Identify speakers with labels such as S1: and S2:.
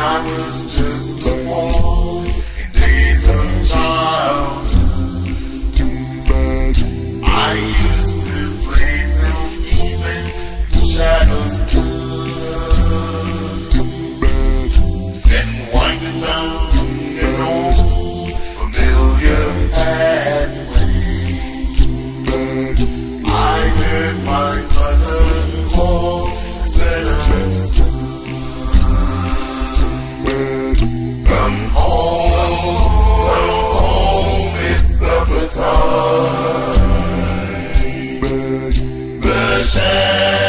S1: I was just time. The shadows